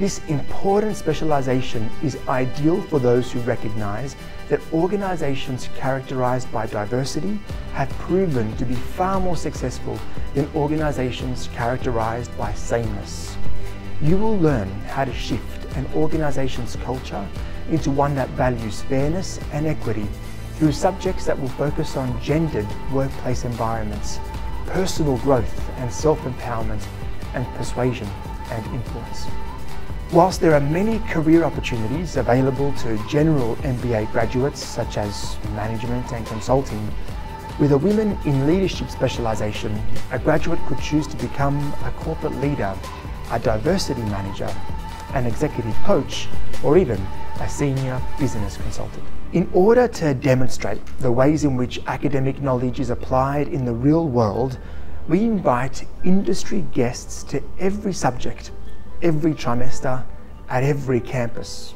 This important specialization is ideal for those who recognize that organizations characterized by diversity have proven to be far more successful than organizations characterized by sameness. You will learn how to shift an organization's culture into one that values fairness and equity through subjects that will focus on gendered workplace environments, personal growth and self-empowerment, and persuasion and influence. Whilst there are many career opportunities available to general MBA graduates such as management and consulting, with a Women in Leadership specialisation, a graduate could choose to become a corporate leader, a diversity manager, an executive coach, or even a senior business consultant. In order to demonstrate the ways in which academic knowledge is applied in the real world, we invite industry guests to every subject every trimester at every campus.